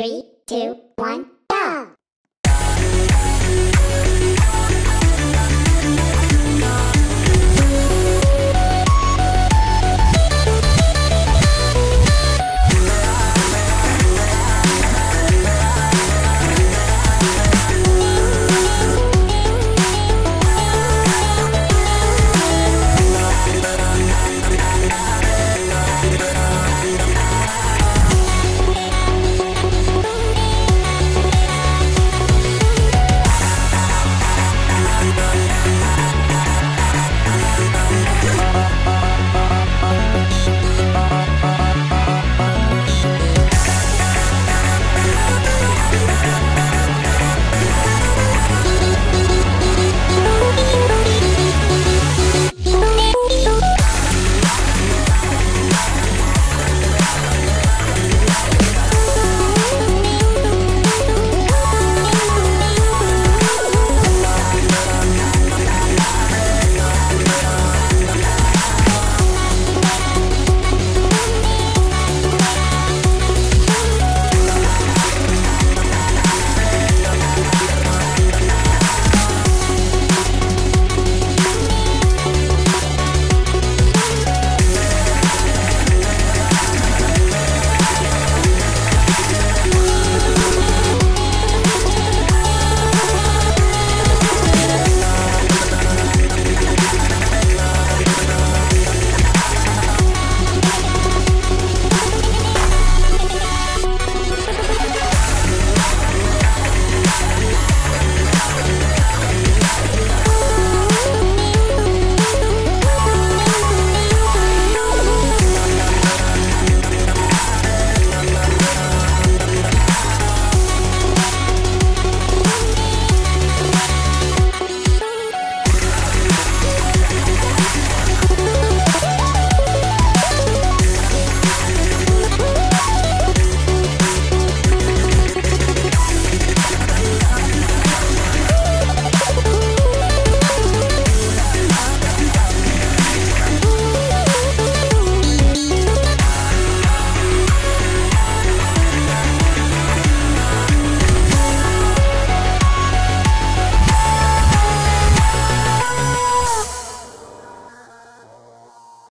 Three, two, one.